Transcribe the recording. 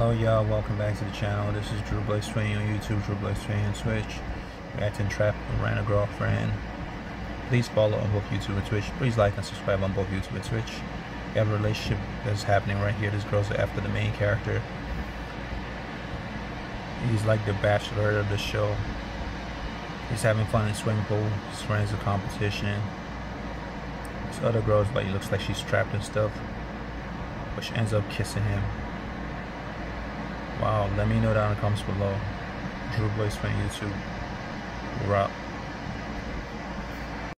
Hello y'all, welcome back to the channel. This is Drew Blaze 20 on YouTube, Drew Blaze 20 on Twitch. Reacting Trap and Rent a Girlfriend. Please follow on both YouTube and Twitch. Please like and subscribe on both YouTube and Twitch. We have a relationship that's happening right here. This girl's after the main character. He's like the bachelor of the show. He's having fun in swimming pool. His friends a competition. This other girl's like looks like she's trapped and stuff. But she ends up kissing him. Wow, let me know down in the comments below. Drew Blaze from YouTube. Rock.